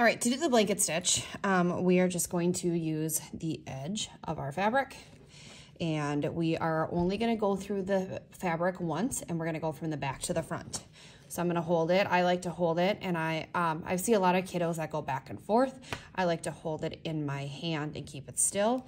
All right, to do the blanket stitch, um, we are just going to use the edge of our fabric and we are only gonna go through the fabric once and we're gonna go from the back to the front. So I'm gonna hold it. I like to hold it and I, um, I see a lot of kiddos that go back and forth. I like to hold it in my hand and keep it still.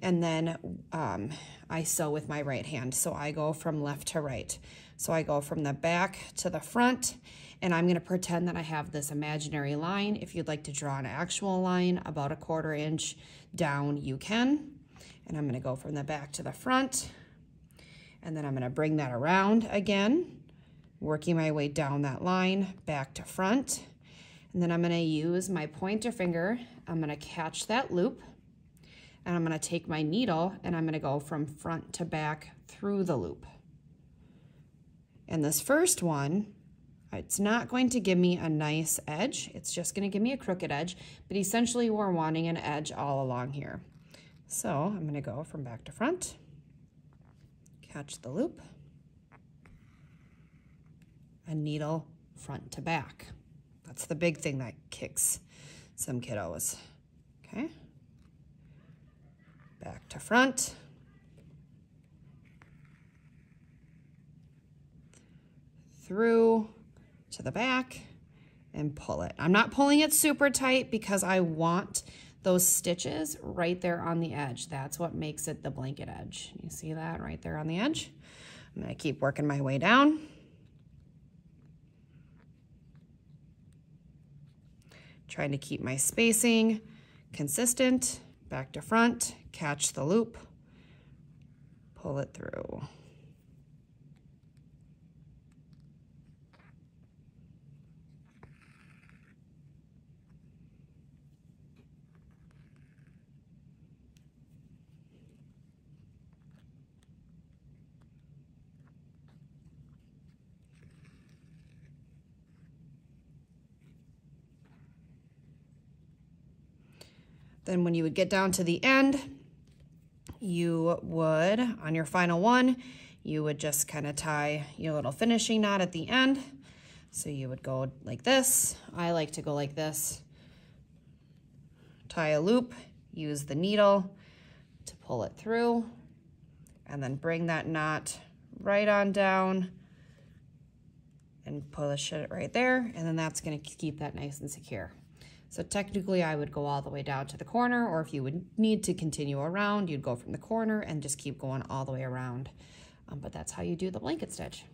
And then um, I sew with my right hand. So I go from left to right. So I go from the back to the front and I'm gonna pretend that I have this imaginary line. If you'd like to draw an actual line about a quarter inch down, you can. And I'm gonna go from the back to the front. And then I'm gonna bring that around again, working my way down that line, back to front. And then I'm gonna use my pointer finger. I'm gonna catch that loop and I'm gonna take my needle and I'm gonna go from front to back through the loop. And this first one, it's not going to give me a nice edge. It's just going to give me a crooked edge, but essentially we're wanting an edge all along here. So I'm going to go from back to front, catch the loop, a needle front to back. That's the big thing that kicks some kiddos. Okay. Back to front. Through to the back and pull it. I'm not pulling it super tight because I want those stitches right there on the edge. That's what makes it the blanket edge. You see that right there on the edge? I'm gonna keep working my way down. Trying to keep my spacing consistent, back to front, catch the loop, pull it through. Then when you would get down to the end, you would, on your final one, you would just kind of tie your little finishing knot at the end. So you would go like this. I like to go like this. Tie a loop, use the needle to pull it through, and then bring that knot right on down and push it right there. And then that's gonna keep that nice and secure. So technically I would go all the way down to the corner, or if you would need to continue around, you'd go from the corner and just keep going all the way around. Um, but that's how you do the blanket stitch.